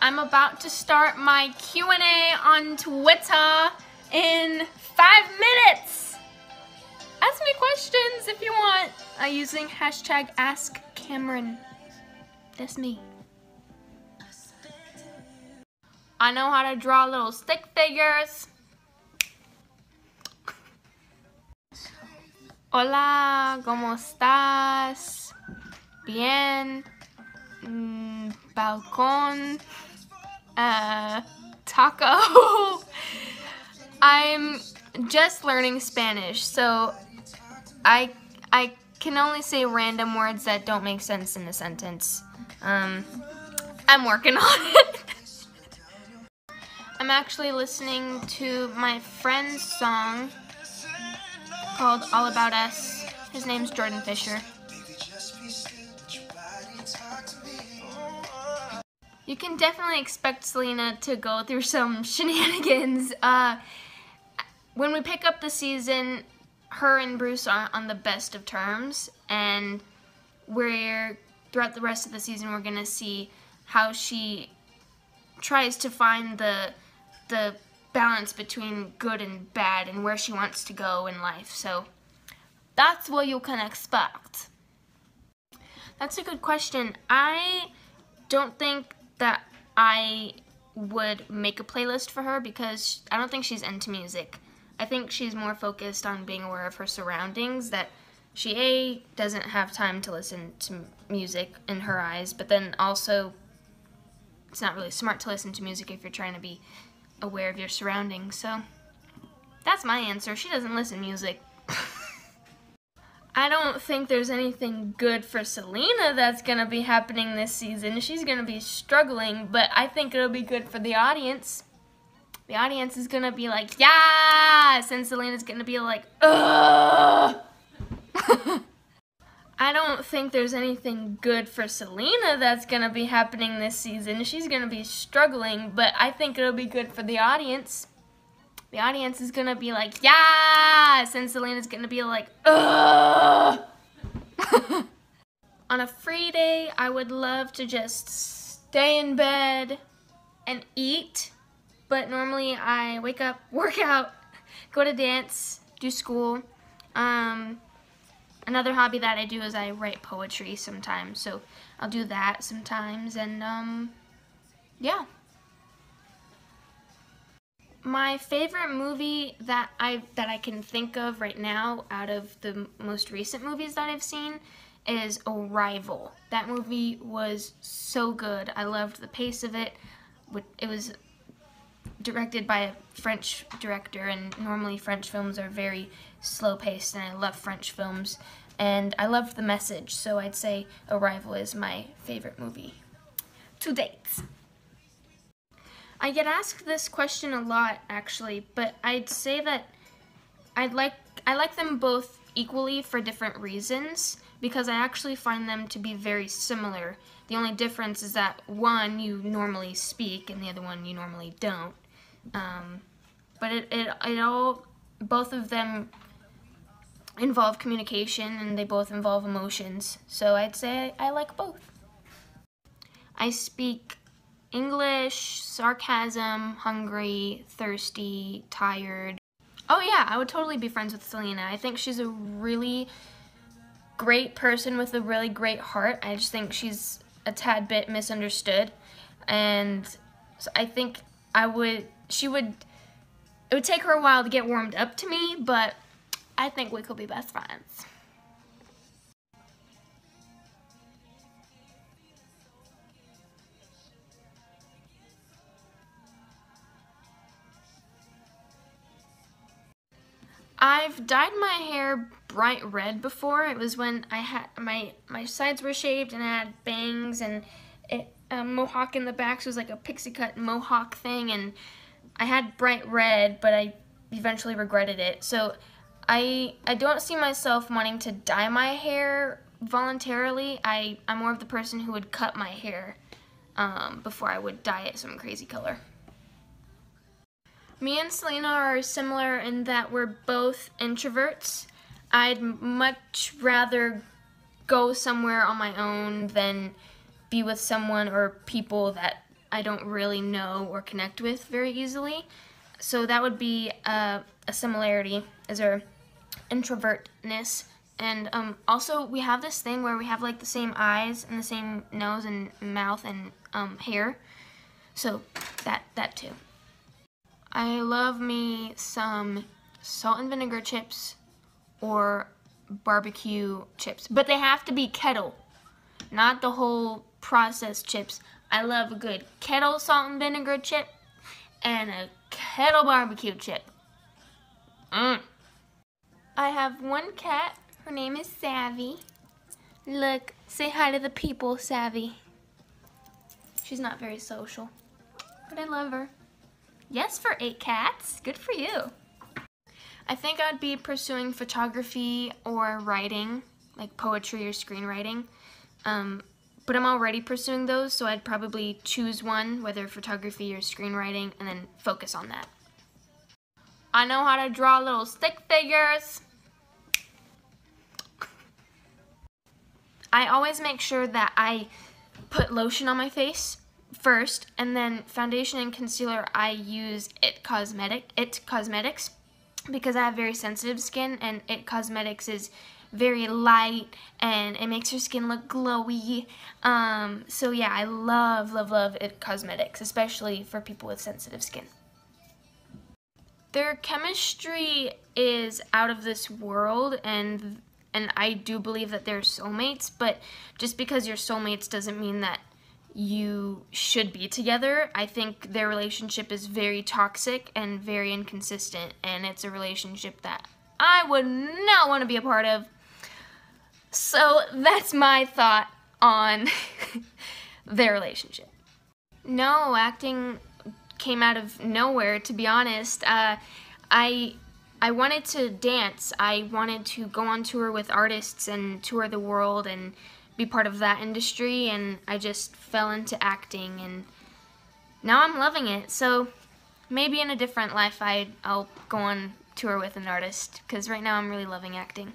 I'm about to start my Q&A on Twitter in five minutes. Ask me questions if you want using hashtag AskCamren. That's me. I know how to draw little stick figures. Hola, ¿cómo estás? Bien. Mm, balcón. Uh, taco. I'm just learning Spanish, so I I can only say random words that don't make sense in a sentence. Um, I'm working on it. I'm actually listening to my friend's song called All About Us. His name's Jordan Fisher. You can definitely expect Selina to go through some shenanigans. Uh, when we pick up the season, her and Bruce aren't on the best of terms, and we're throughout the rest of the season we're gonna see how she tries to find the the balance between good and bad and where she wants to go in life. So that's what you can expect. That's a good question. I don't think that I would make a playlist for her because I don't think she's into music. I think she's more focused on being aware of her surroundings that she A doesn't have time to listen to music in her eyes, but then also it's not really smart to listen to music if you're trying to be aware of your surroundings. So that's my answer. She doesn't listen music. I don't think there's anything good for Selina that's going to be happening this season. She's going to be struggling, but I think it'll be good for the audience. The audience is going to be like, yes! And Selina's going to be like, ugh! I don't think there's anything good for Selina that's going to be happening this season. She's going to be struggling, but I think it'll be good for the audience. The audience is to be like, yes! And Selina's to be like, ugh! On a free day, I would love to just stay in bed and eat. But normally I wake up, work out, go to dance, do school. Um, another hobby that I do is I write poetry sometimes. So I'll do that sometimes and um, yeah. My favorite movie that I that I can think of right now out of the most recent movies that I've seen is Arrival. That movie was so good. I loved the pace of it. It was directed by a French director, and normally French films are very slow paced, and I love French films. And I loved the message, so I'd say Arrival is my favorite movie to date. I get asked this question a lot, actually, but I'd say that I'd like I like them both equally for different reasons because I actually find them to be very similar. The only difference is that one you normally speak and the other one you normally don't. Um, but it, it, it all, both of them involve communication and they both involve emotions. So I'd say I, I like both. I speak English, sarcasm, hungry, thirsty, tired. Oh yeah, I would totally be friends with Selina. I think she's a really great person with a really great heart. I just think she's a tad bit misunderstood. And so I think I would, she would, it would take her a while to get warmed up to me, but I think we could be best friends. I've dyed my hair bright red before. It was when I had my my sides were shaved and I had bangs and it, a mohawk in the back. So it was like a pixie cut mohawk thing and I had bright red, but I eventually regretted it. So I I don't see myself wanting to dye my hair voluntarily. I, I'm more of the person who would cut my hair um, before I would dye it some crazy color. Me and Selina are similar in that we're both introverts. I'd much rather go somewhere on my own than be with someone or people that I don't really know or connect with very easily. So that would be uh, a similarity as our introvertness. And um, also we have this thing where we have like the same eyes and the same nose and mouth and um, hair. So that, that too. I love me some salt and vinegar chips or barbecue chips. But they have to be kettle, not the whole processed chips. I love a good kettle salt and vinegar chip and a kettle barbecue chip. Mm. I have one cat. Her name is Savvy. Look, say hi to the people, Savvy. She's not very social, but I love her. Yes for eight cats. Good for you. I think I'd be pursuing photography or writing, like poetry or screenwriting. Um, but I'm already pursuing those, so I'd probably choose one, whether photography or screenwriting, and then focus on that. I know how to draw little stick figures. I always make sure that I put lotion on my face first, and then foundation and concealer I use It Cosmetic, It Cosmetics because I have very sensitive skin and It Cosmetics is very light and it makes your skin look glowy. Um, so yeah, I love, love, love It Cosmetics, especially for people with sensitive skin. Their chemistry is out of this world and and I do believe that they're soulmates, but just because you're soulmates doesn't mean that you should be together. I think their relationship is very toxic and very inconsistent, and it's a relationship that I would not want to be a part of. So that's my thought on their relationship. No, acting came out of nowhere, to be honest. Uh, I I wanted to dance. I wanted to go on tour with artists and tour the world and be part of that industry and I just fell into acting and now I'm loving it. So maybe in a different life I I'll go on tour with an artist because right now I'm really loving acting.